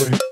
away.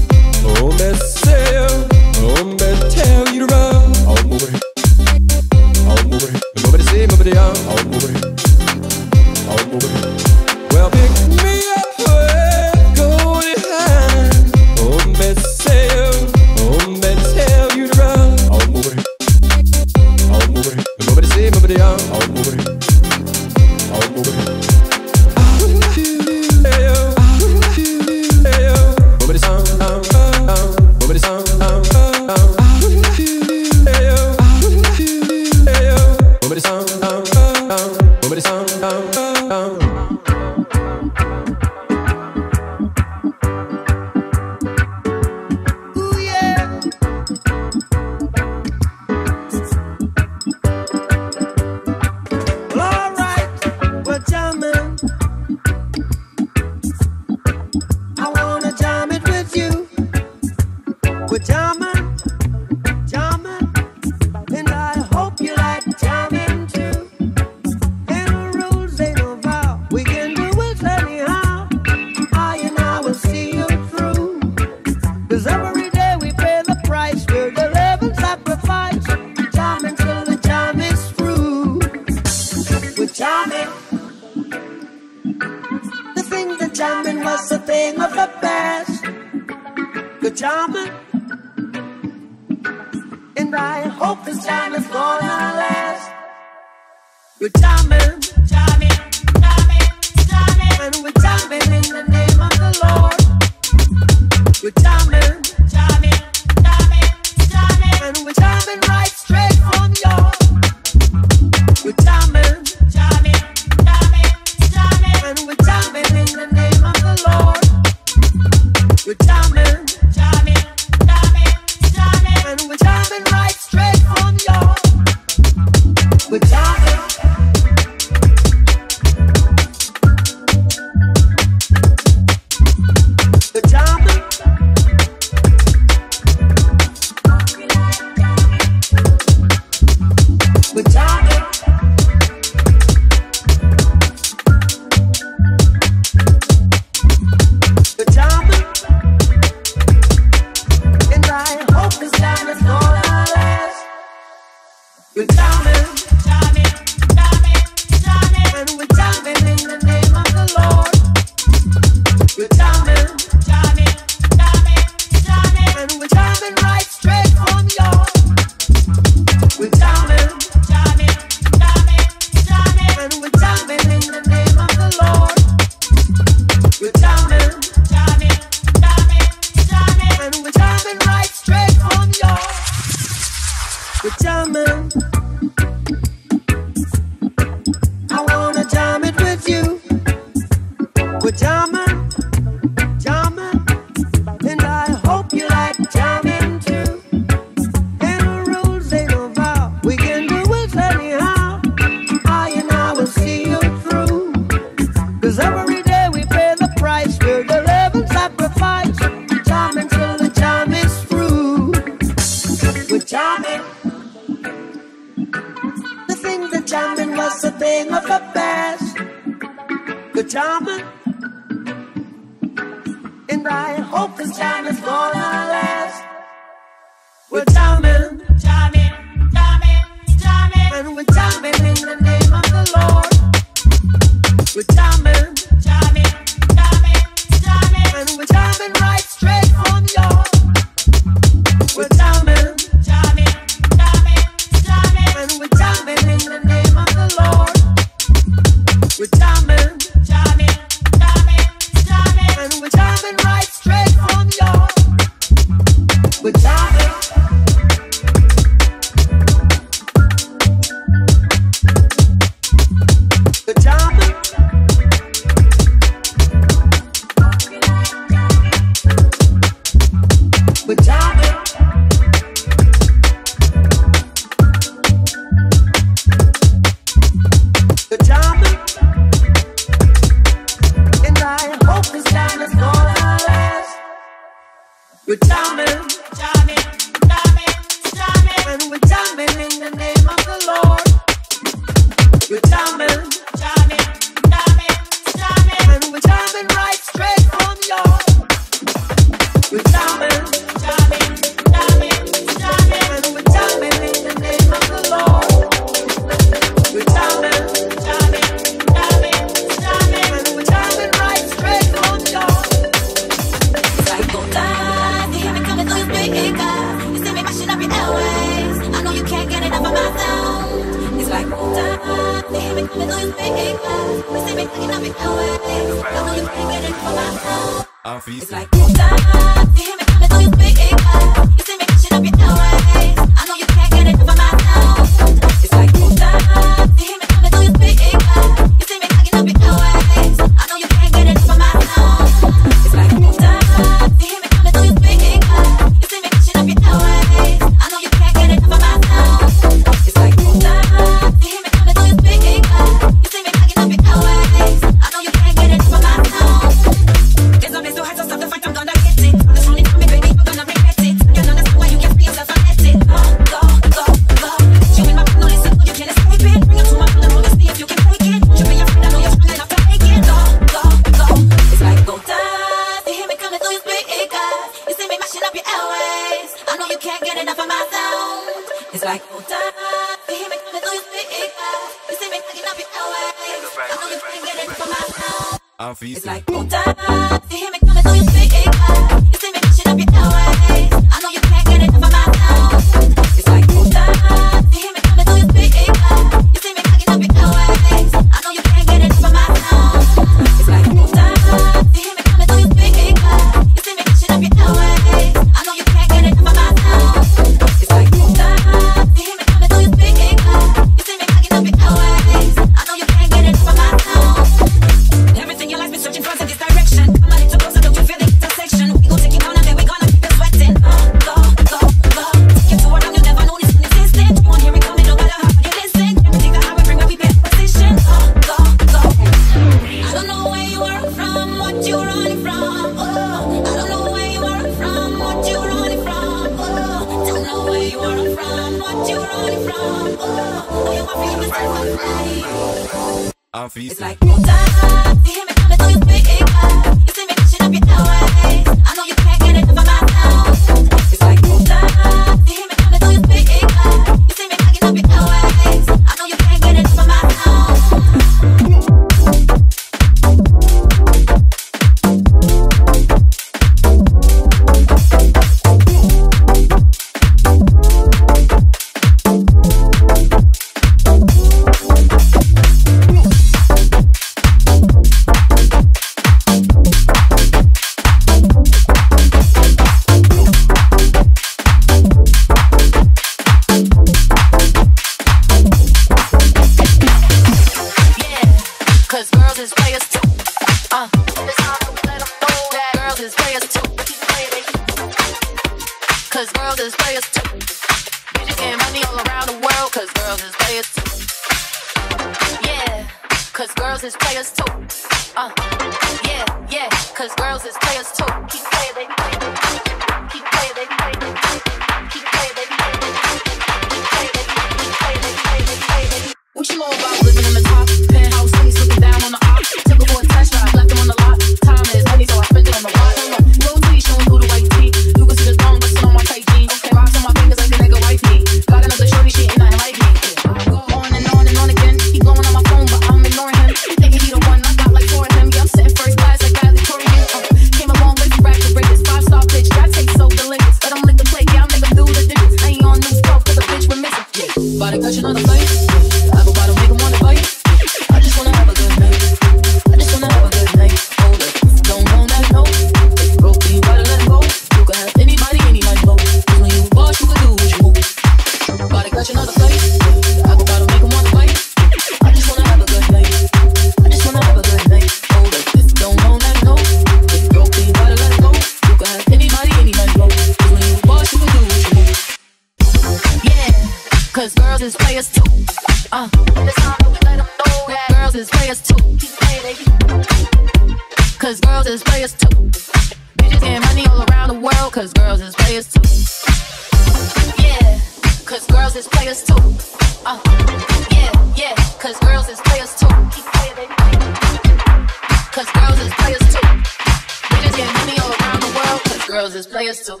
crystal.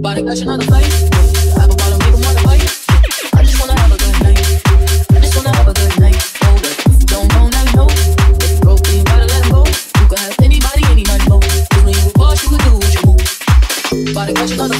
Body got you on the face. I go wanna. I just wanna have a good night. I just wanna have a good night. Oh, don't know go. You have anybody, any no. You you do what you want. Body got you on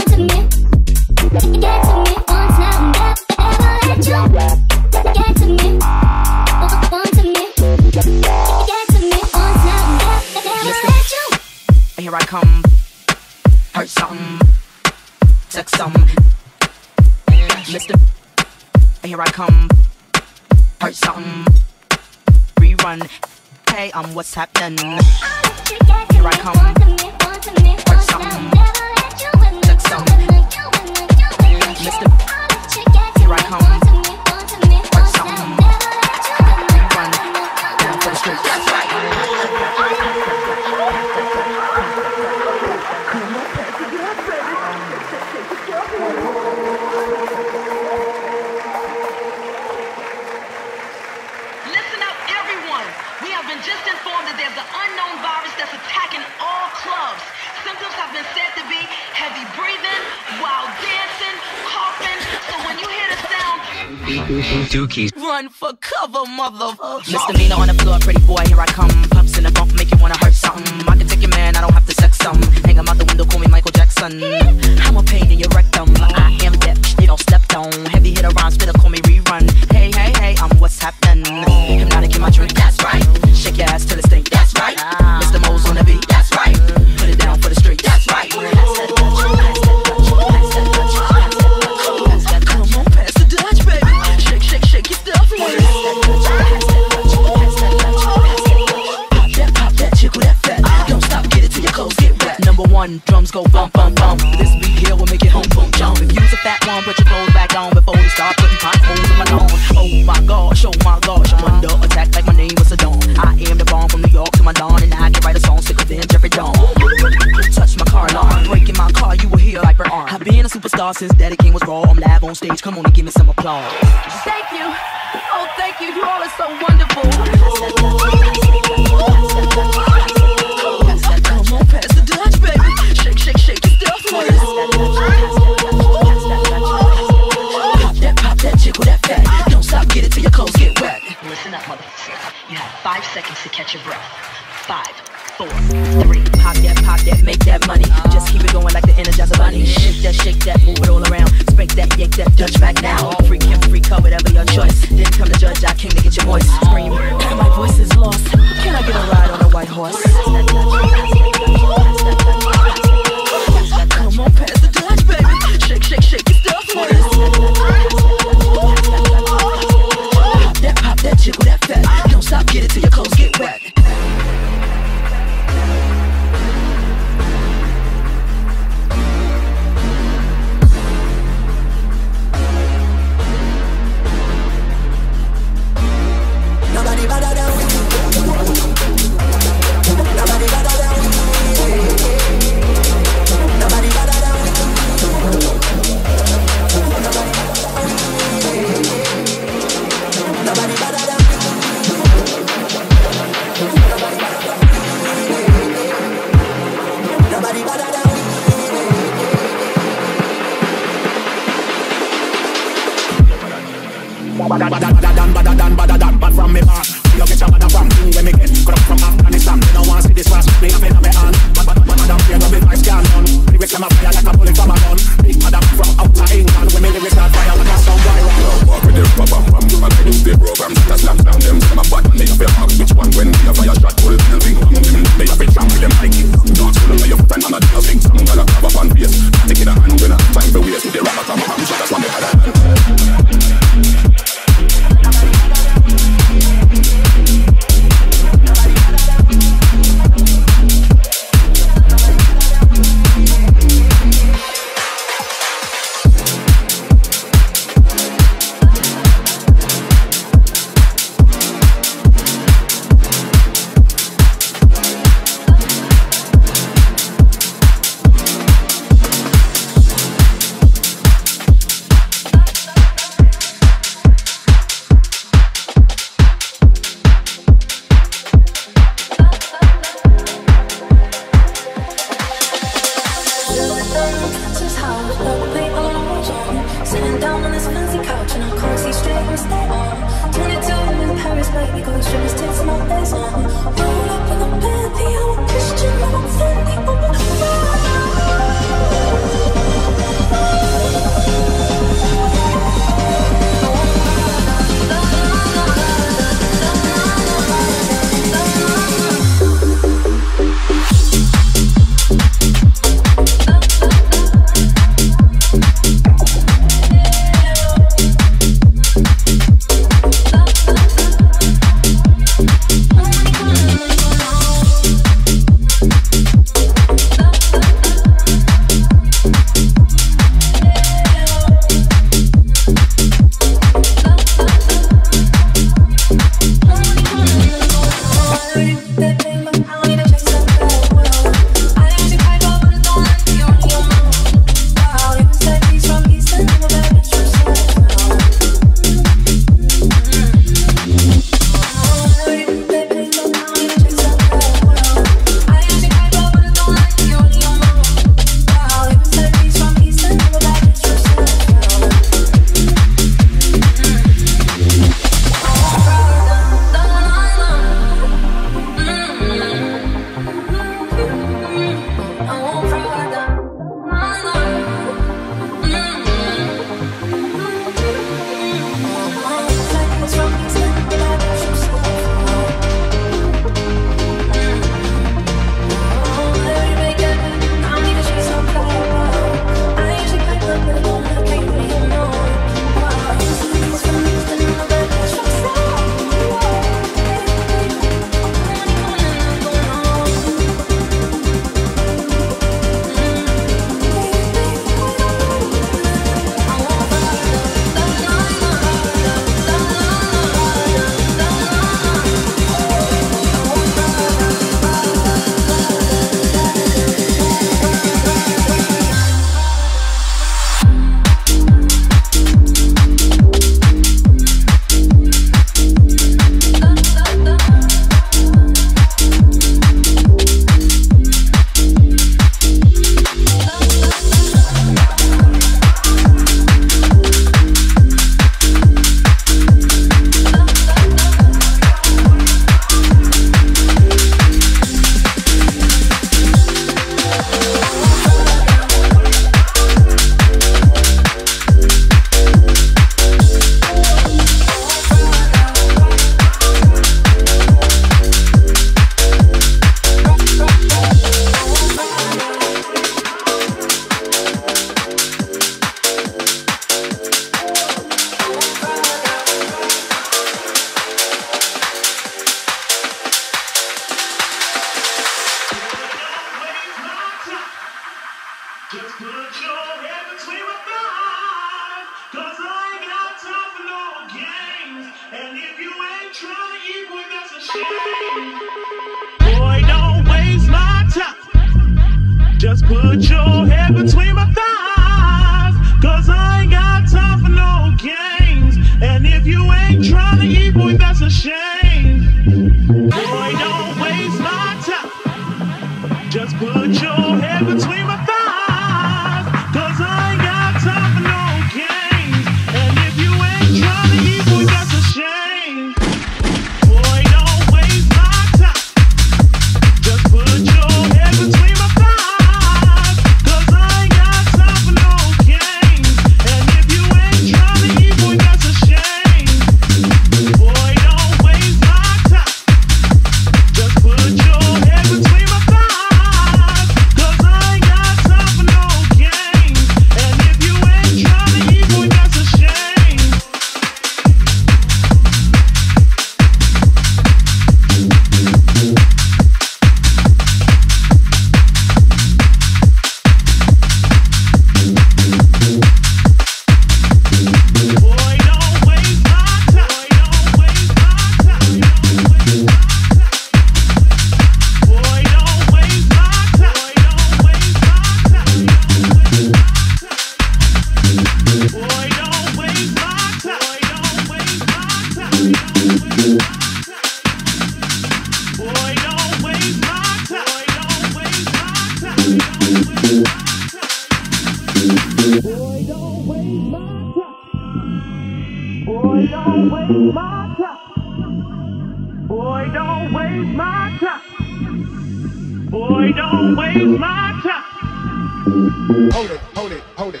Hold it, hold it, hold it.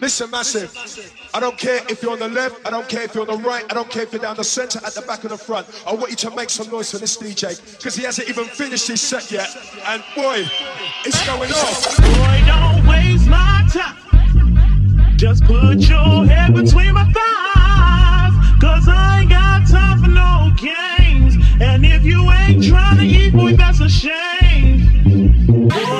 Listen, massive. I don't care if you're on the left, I don't care if you're on the right, I don't care if you're down the center, at the back of the front. I want you to make some noise for this DJ because he hasn't even finished his set yet. And boy, it's going off. Boy, don't waste my time. Just put your head between my thighs because I ain't got time for no games. And if you ain't trying to eat, boy, that's a shame. Boy,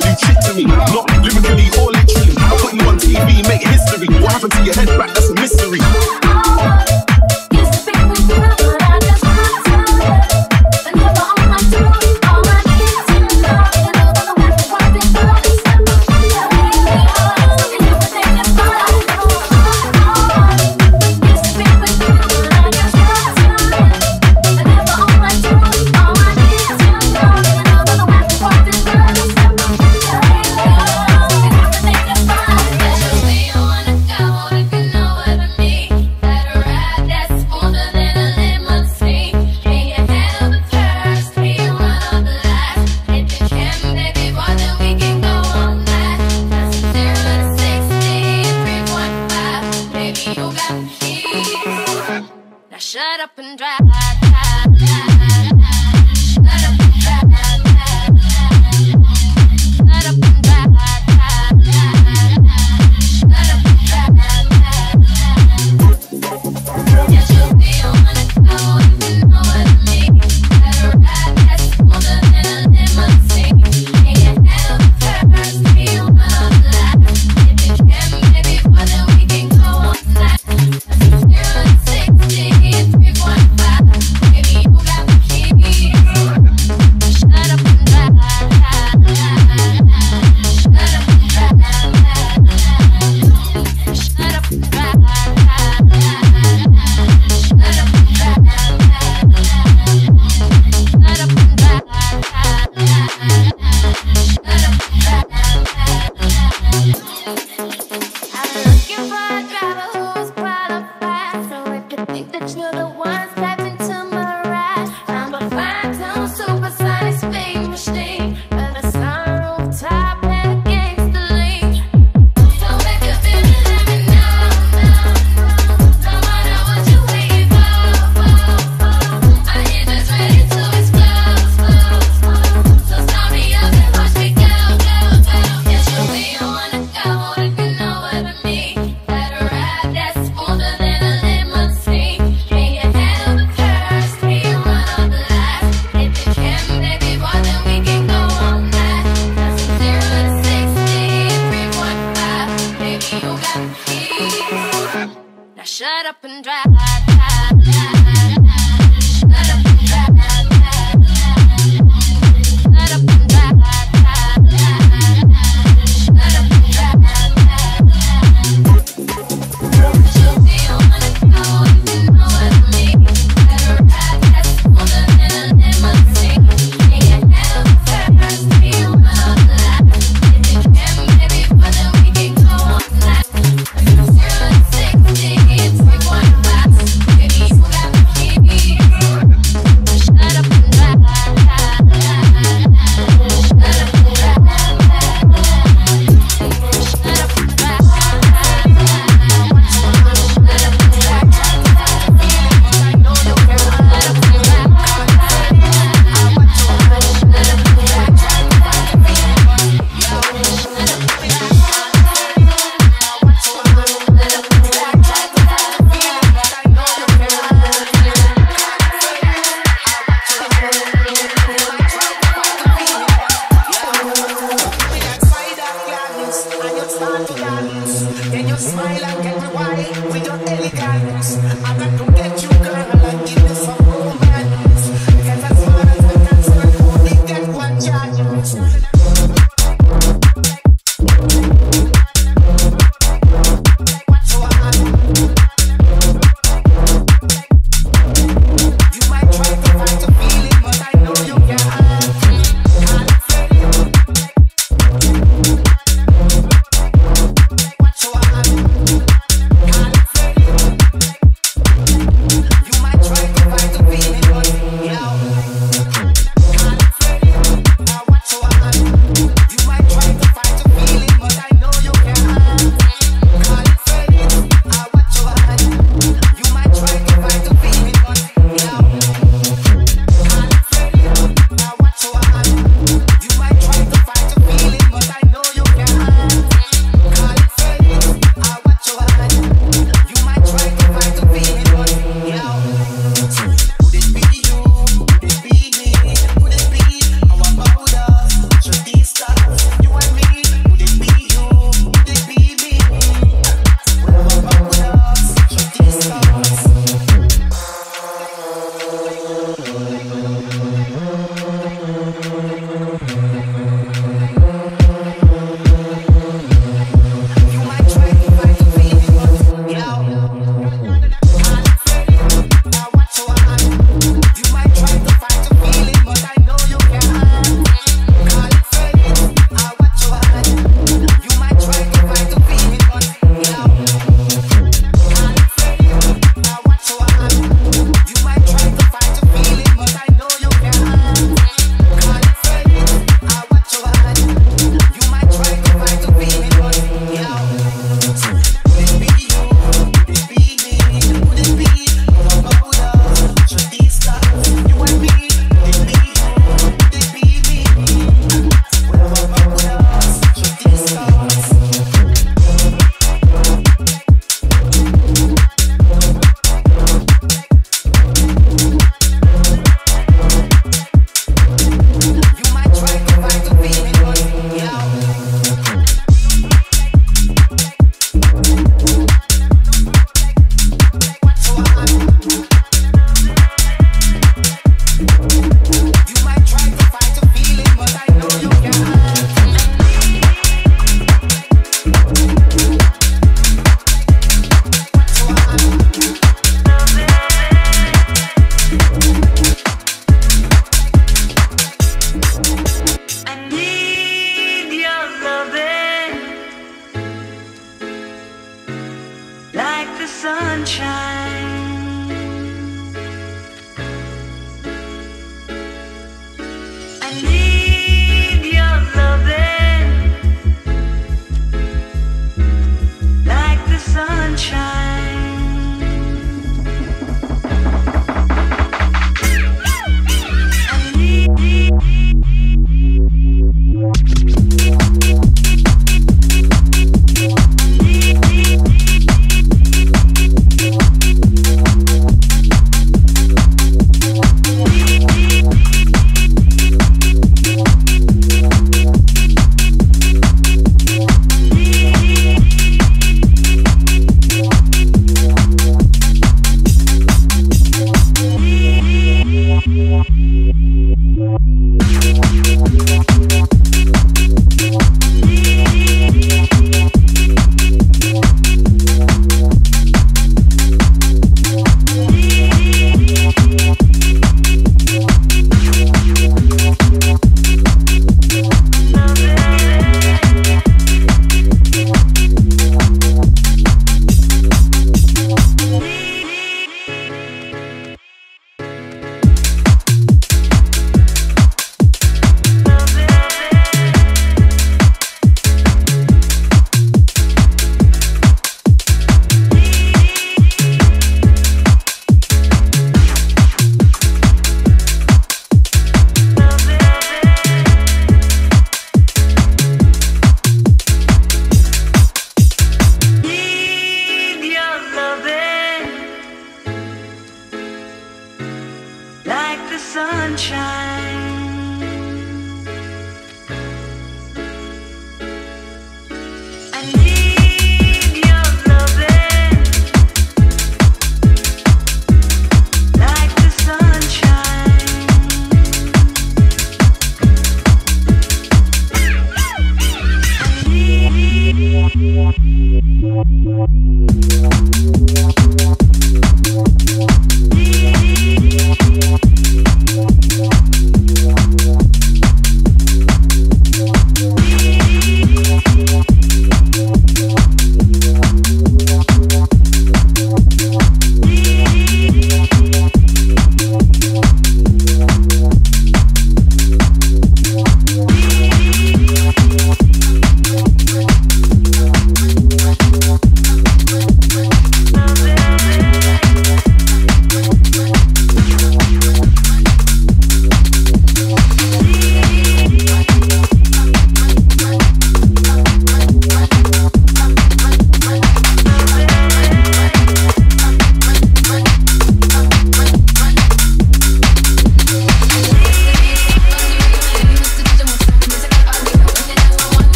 can't do shit to me. Not lyrically or literally. I'm putting on TV, make history. What happened to your head back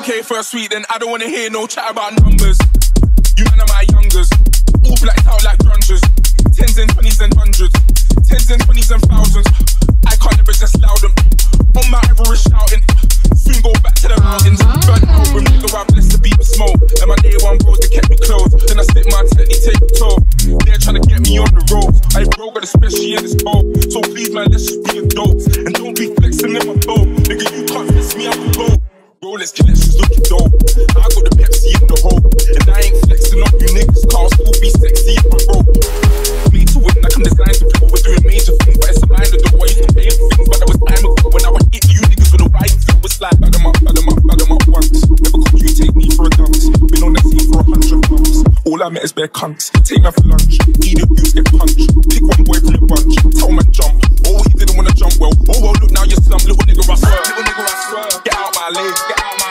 10k for a suite, then I don't wanna hear no chat about numbers. You man are my youngers, all blacked out like grungers. Tens and twenties and hundreds, tens and twenties and thousands. I can't ever just allow them. On my Everest shouting, soon go back to the mountains. Burnt album, nigga, I blessed the beat with smoke. And my day one bros, they kept me close. Then I stick my techie, take a tour. They're trying to get me on the road. I broke it, especially in this cold. So please, man, let's just be adults. And don't be flexing in my flow. Nigga, you can't flex me, I can go. Rolex collections looking dope. I got the Pepsi in the hole. And I ain't flexing on you niggas. Cars will be sexy if I roll. Me to win, I can design some people. We're doing major things. But it's a mind of the way you can pay for things. But that was time ago when I would hit you niggas with a right foot. Was like, bag 'em up, bag 'em up, bag 'em up once. Never could you take me for a dance. Been on the scene for a hundred months. All I met is bare cunts. Take me for lunch. Eat it, you get punched. Pick one boy from the bunch. Tell man jump. Oh, he didn't wanna jump well. Oh, well, look now you're some little nigga, I swear. Little nigga, I swear. Get my lane, get out my.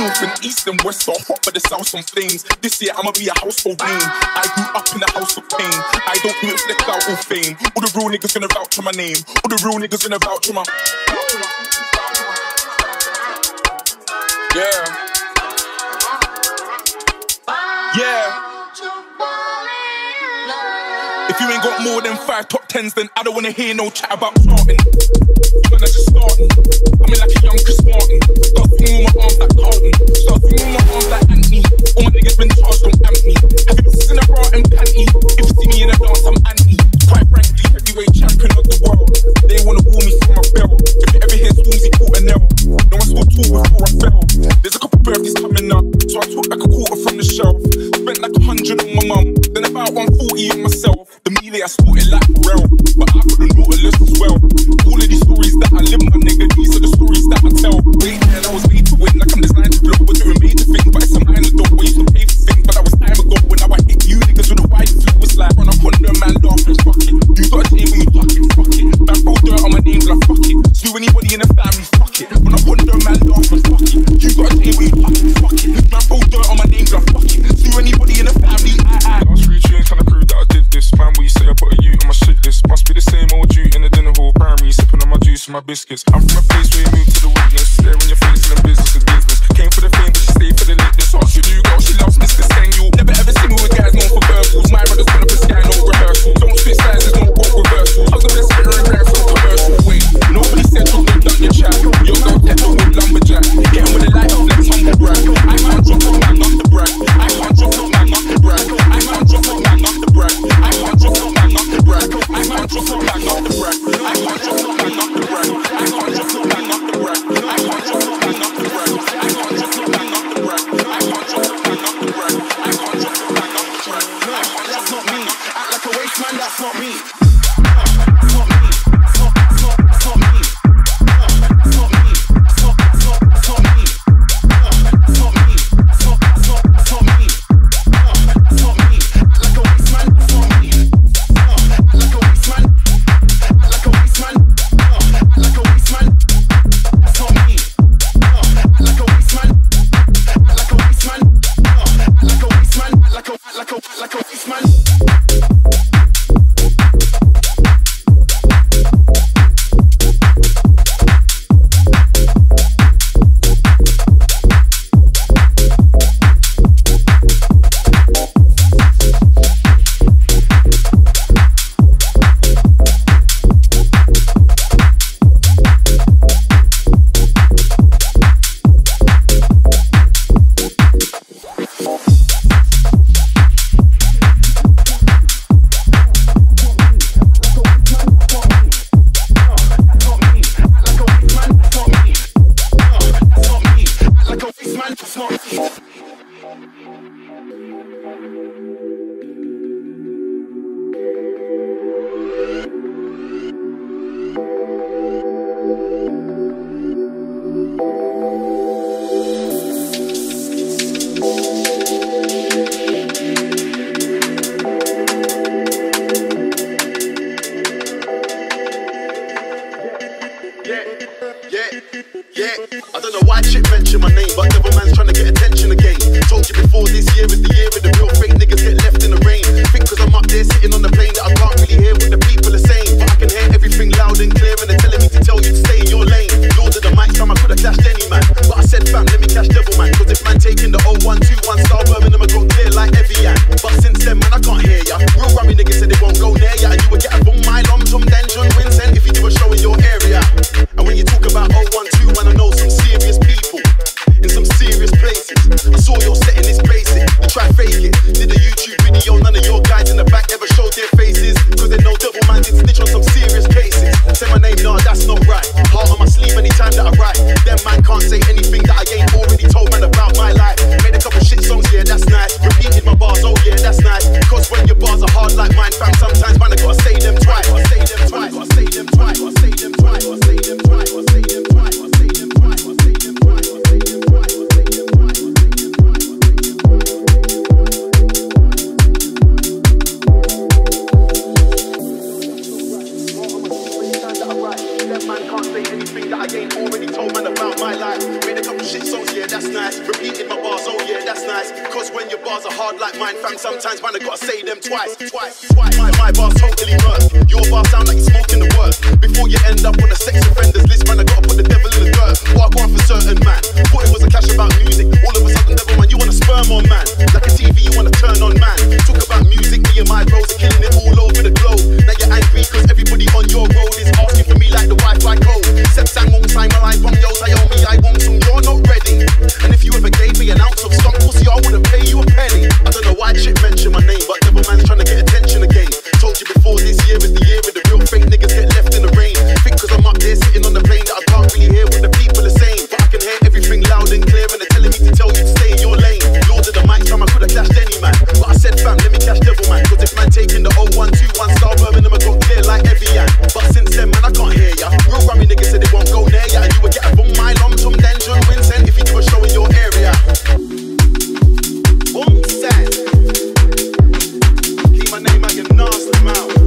North and east and west are hot, but the south on flames. This year I'ma be a household name. I grew up in a house of pain. I don't do it clout or fame. All the real niggas gonna vouch for my name. All the real niggas gonna vouch for my. Yeah. Yeah. You ain't got more than five top tens, then I don't wanna hear no chat about starting. You man are just starting. I mean like a young Chris Martin. Start swinging my arms like Carlton. Start swinging my arms like Anthony. All my niggas been charged, don't amp me. Have you been in a bra and panty? If you see me in a dance, I'm anti. Quite frankly, heavyweight champion of the world. They wanna woo me from my belt. If you ever hear Stormzy caught no one scored two before I fell. There's a couple birthdays coming up, so I took like a quarter from the shelf. Spent like a hundred on my mum, then about 140 on myself. The melee I sported like Pharrell, but I put a Nautilus as well. All of these stories that I live, my nigga, these are the stories that I tell. Wait, man, I was made to win, like I'm designed to blow. We're doing major things, but it's a minor dog. We used to pay thing, but that was time ago when I hit you niggas with a white flu. It's like, run up on them, man, laughing, fuck it. You got a chain when fuck it, fuck it. Man, throw dirt on my name, like, fuck it. Sue anybody in the family, fuck it. When I on them, man, laughing, fuck it. You got a chain when you fuck it, say I put a U on my shit list. Must be the same old you in the dinner hall. Primary, sipping on my juice and my biscuits. I'm from a place where you move to the witness. Staring your face in the business is business. Came for the fame, but she stayed for the litness. So she knew girl, she loves Mr. Samuel. Never ever seen me with guys known for burgles. My brother's gonna put sky, no rehearsal. Don't spit sizes, no broke reversals. I was the best spitter in rap for commercial. Wait, nobody said, don't no, done your chat. Yo, girl, that no lumberjack. Getting with the light, let's the brand. I Drop it back off the rack. the mouth.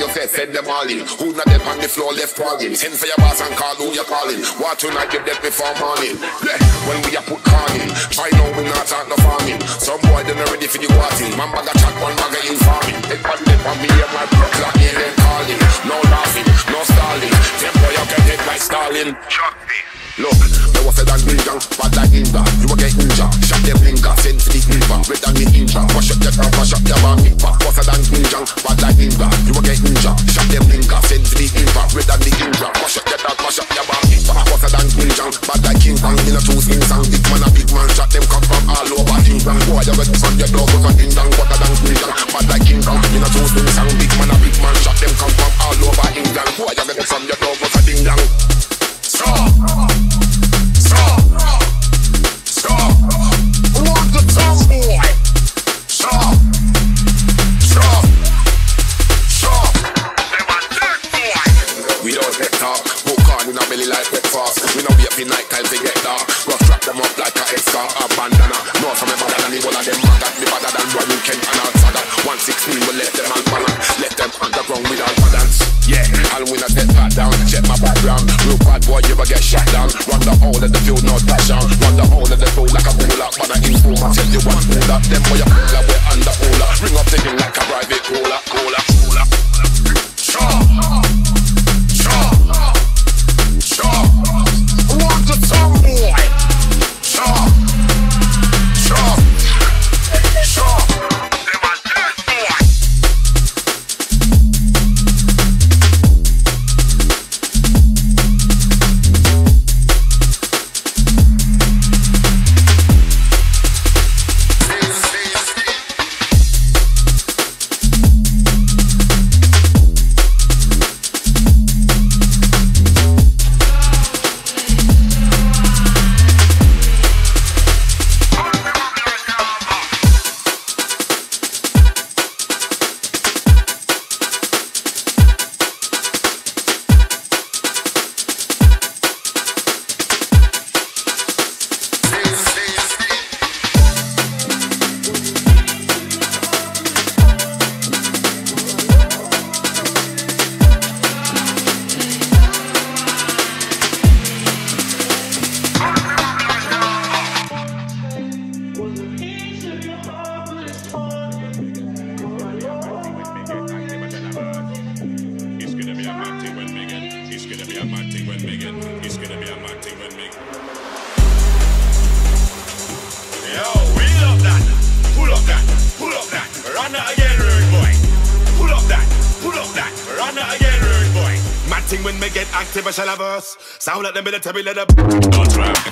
your face, send them all in. Who not them on the floor left falling? Send for your boss and call who you're calling. What tonight you dead before morning? Yeah, when we are put calling. Try now we not talk no farming. Some boy they not ready for the watching. Man bag a chat, one bag a informing. Take one dip on me and my block like and calling. No laughing, no stalling. Tempo you can take like Stalin. Chuck this. Look, me was said and me bad like ninja. You will get ninja, shot them linker, send for the ninja. Red than me ninja, wash up your car, wash up your man, ninja. Was said and me bad like ninja. You will get ninja, shot them linker, send for the ninja. Red than me ninja, wash up your car, wash up your man, ninja. Was said and bad like king bang. In a two skin song, big man a big man, shot them come from all over England. Boy, you better from your dog, from England, what a dang me bad like king bang. In a two skin song, big man a big man, shot them come from all over England. Boy, you better from your dog, from England. So. family life breakfast. We know we have night time to get dark. Rough track them up like a escort, a bandana. More from everybody than the whole of them maggot. Me better than one weekend and all saga. 116 will let them all balance. Let them underground without balance. Yeah, and when I step back down, check my background. Real bad boy, you will get shot down. Run the whole of the field, no touchdown. Run the whole of the field like a pull up. But I inform, I tell you what's pull up. Them boy, are cooler, we're under cooler. Ring up the thing like a private cooler, cooler. Now let the military let them. Don't try.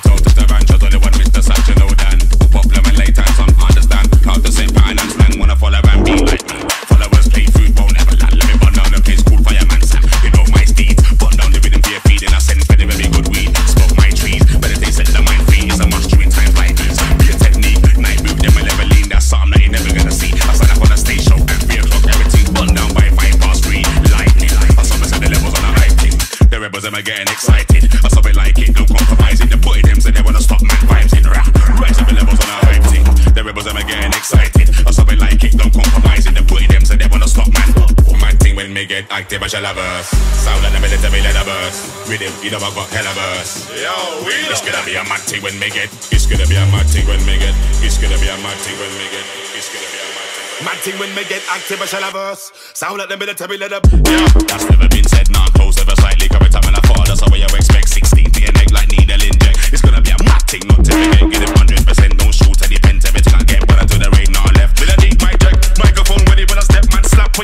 active as your lovers. Sound like the military leather verse. With him, you know I got hella verse. Yo, we It's gonna be a mad thing when we get. It's gonna be a mad thing when we get. It's gonna be a mad thing when we get. It's gonna be a mad thing. Mad thing when we get active as your lovers. Sound like the military leather. Yeah, that's never been said. Now, Narcos ever slightly covered time when I fall. That's how you expect. 16 to your neck like needle inject. It's gonna be a mad thing not to forget. Get it 100%.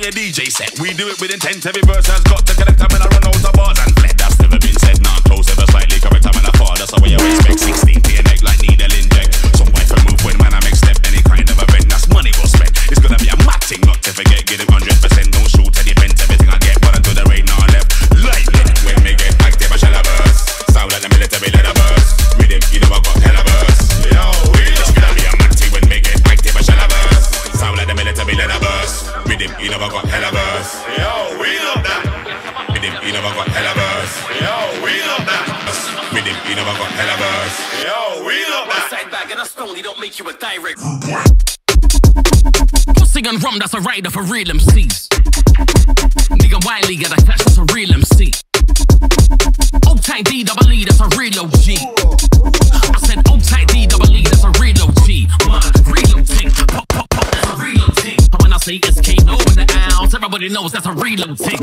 the DJ set. We do it with intent. Every verse has got to connect. I'm gonna run out of bars and for real MCs. Nigga Wiley got a touch, that's a real MC. Old tight D double E, that's a real OG. I said old tight D double E, that's a real OG. My real OG. pop pop pop, that's a real ting. But when I say it's K, in the house, everybody knows that's a real OG.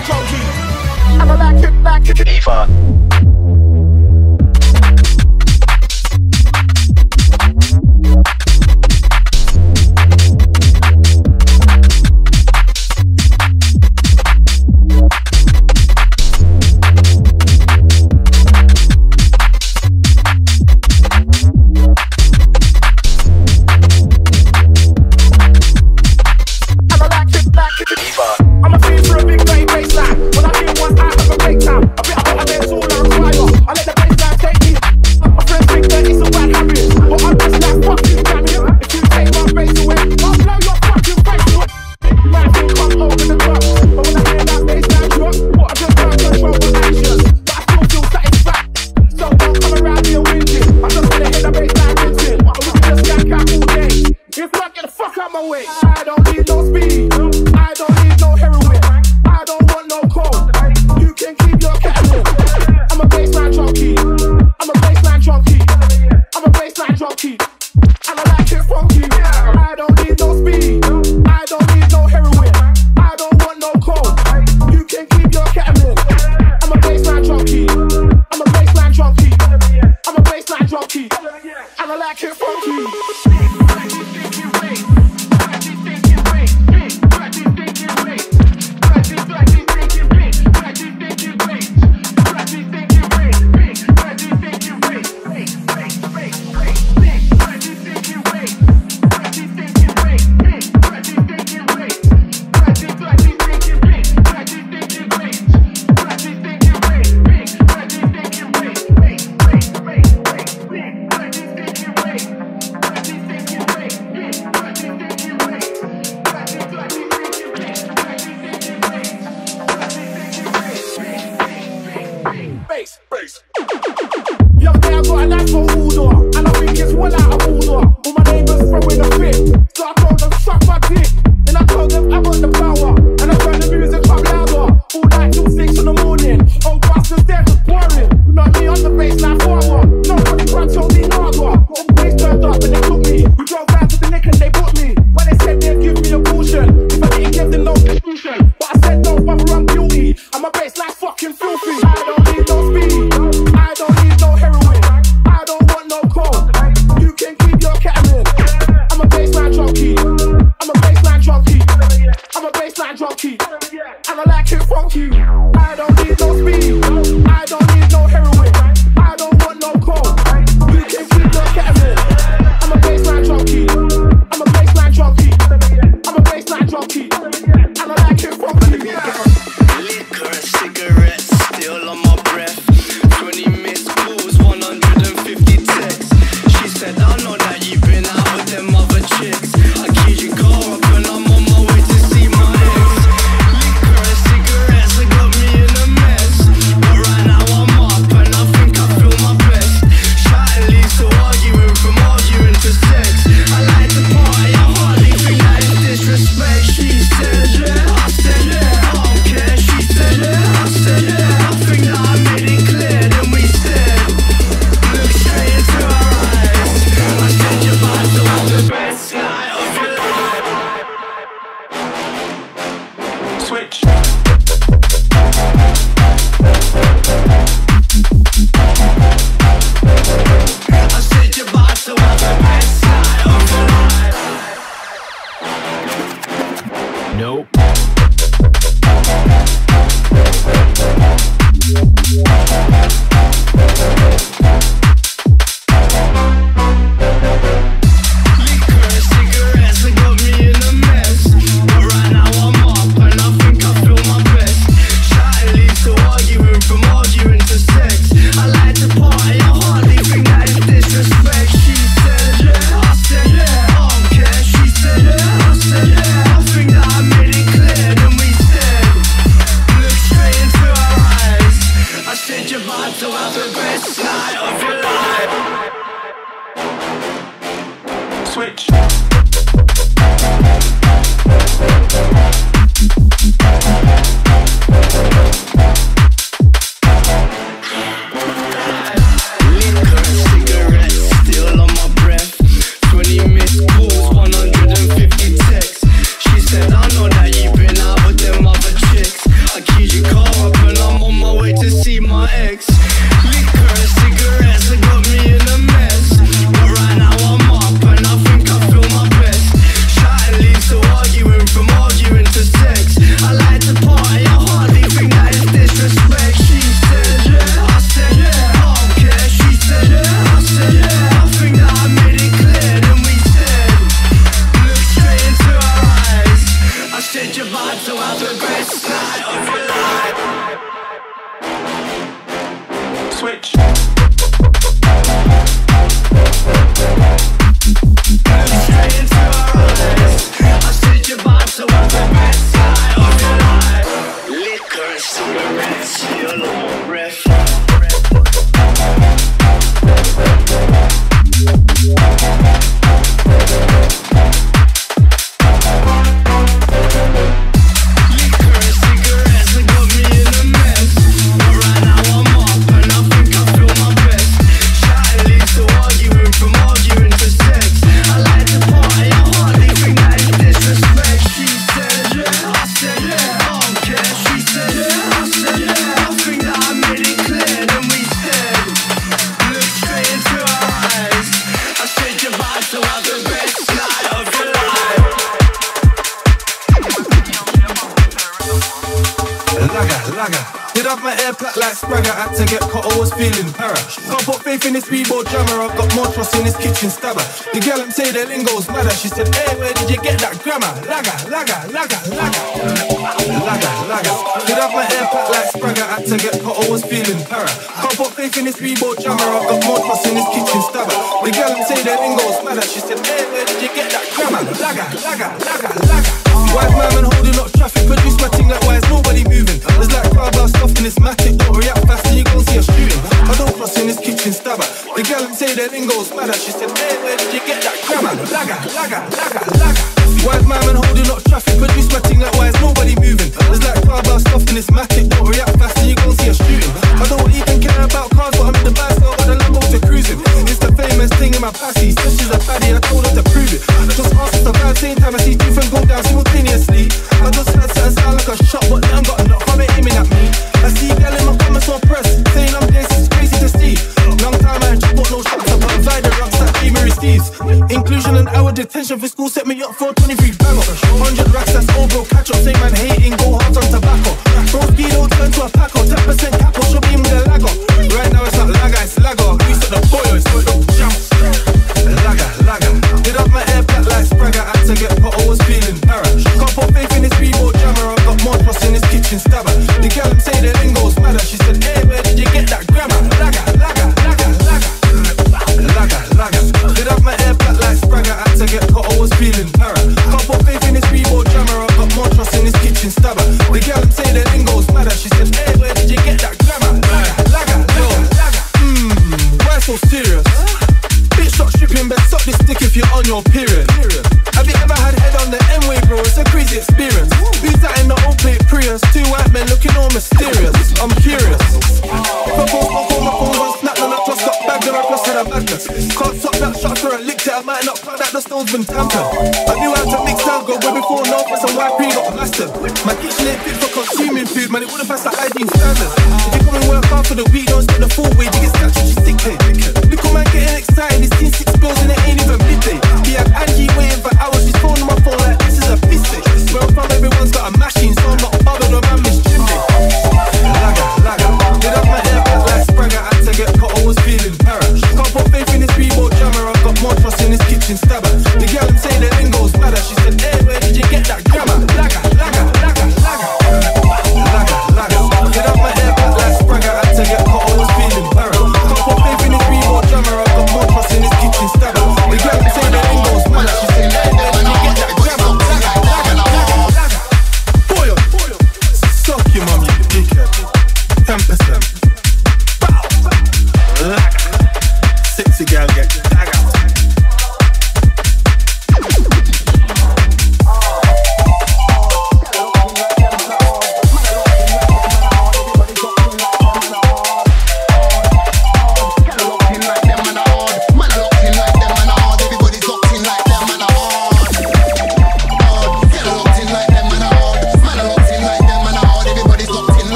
I'm a bassline junkie. I'm a back kick back kick Eva.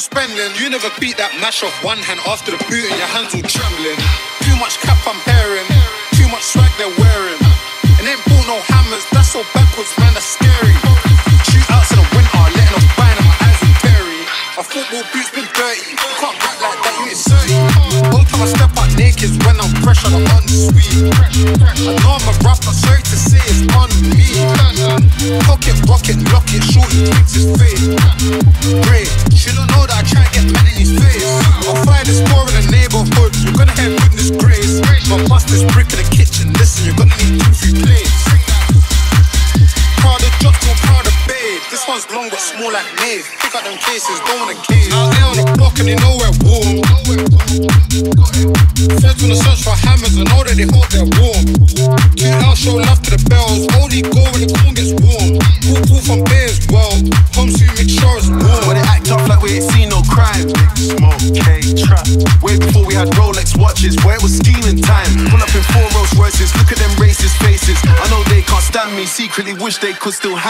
spending. You never beat that mash off one hand after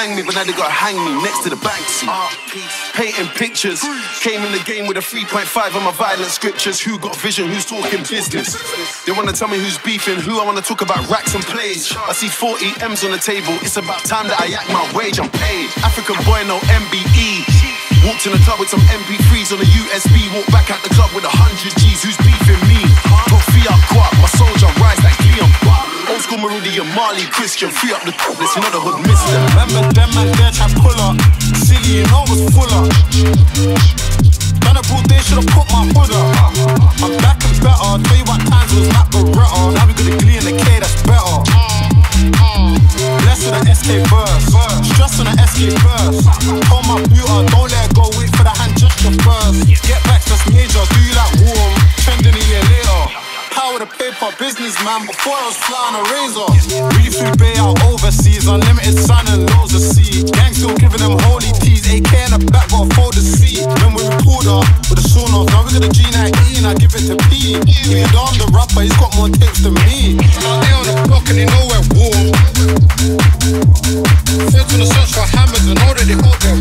hang me, but now they gotta hang me next to the Banksy. Painting pictures. Came in the game with a 3.5 on my violent scriptures. Who got vision? Who's talking business? They wanna tell me who's beefing, who I wanna talk about racks and plays. I see 40 M's on the table. It's about time that I act my wage. I'm paid. African boy, no MBE. Walked in the club with some MP3s on a USB. Walked back out the club with a hundred G's. Who's beefing me? Huh? Tofia my soldier. Kumarudi and Marley Christian, free up the top, this motherhood mister. Remember them and their trap colour, silly, you know was fuller. Done a broad day, should've put my hood up. I'm back and better, tell you what times was not Beretta. Now we got the glee and the K, that's better. Blessed on the SK verse, stress on the SK verse. Hold my boot don't let go, wait for the hand just your first. Get back the paper, businessman before I was flying a razor. Briefly bay out overseas, unlimited sun and loads of sea. Gang still giving them holy teas, AK in the back, got fold the seat. Then we pulled up with a sawn off, now we got a G19, I give it to P. Even Don the rapper, he's got more tips than me. Now they on the block and they know we're warm. Feds on the search for hammers and know that they hold their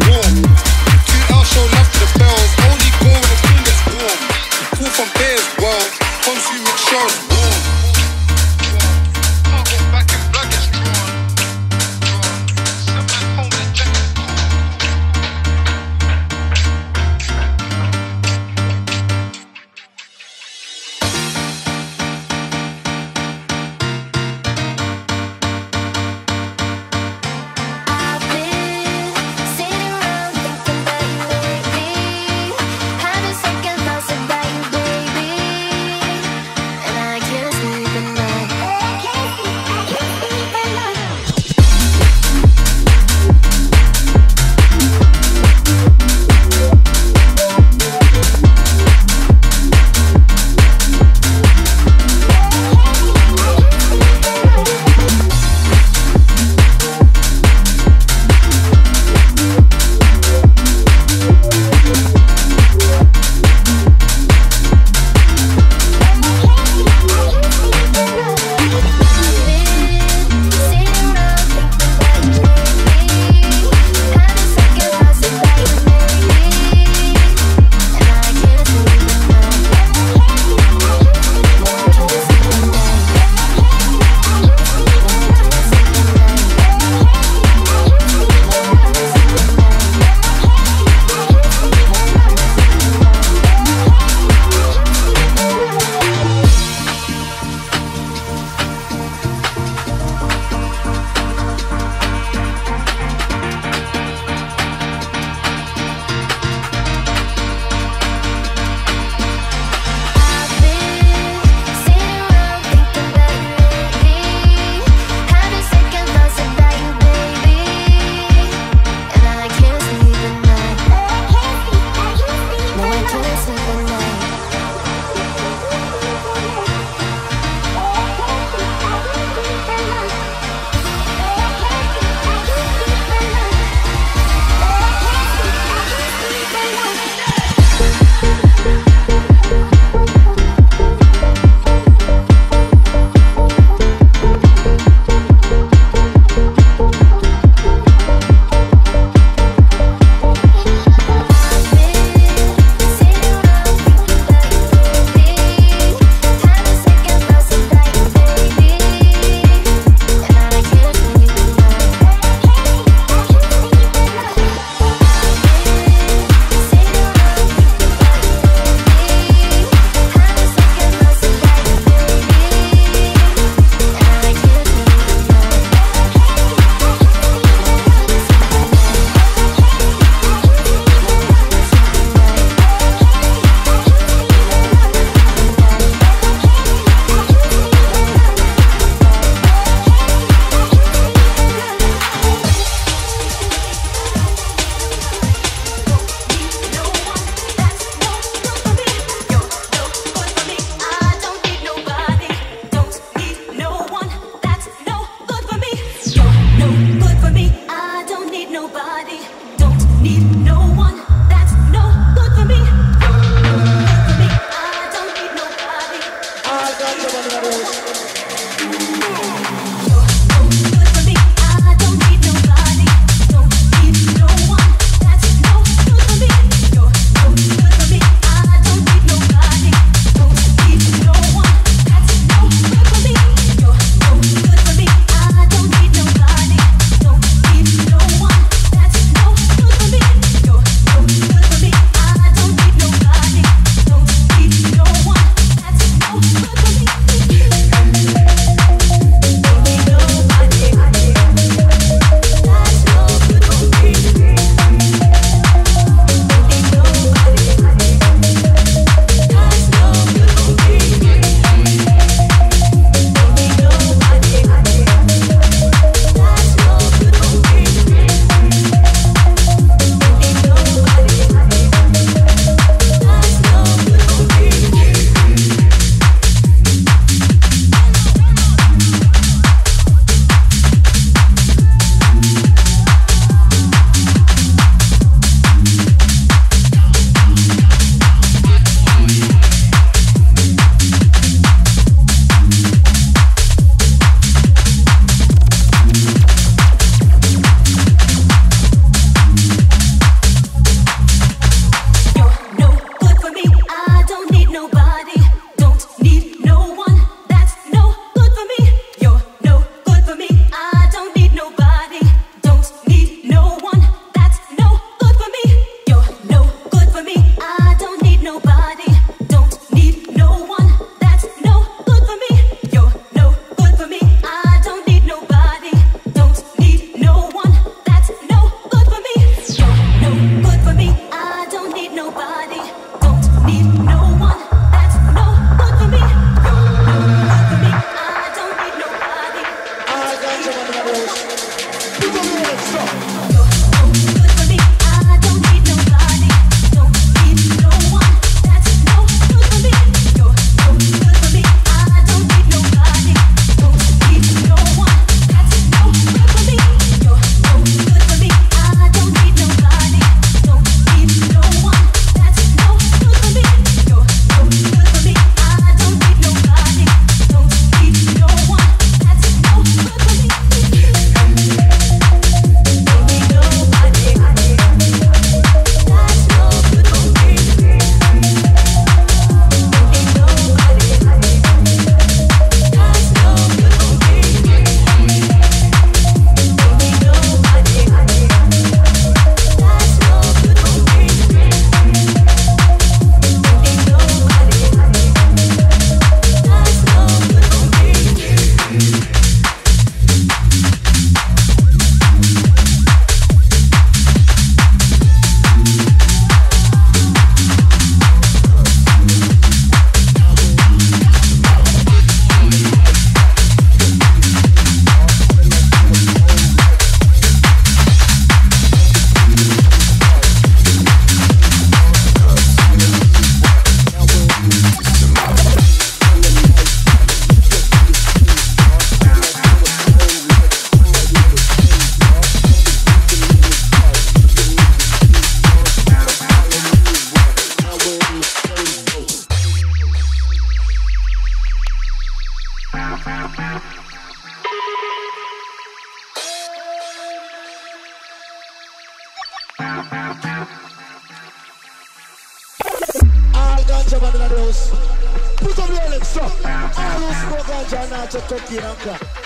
Put up your lips up. All who smoke ganja now to cocaine.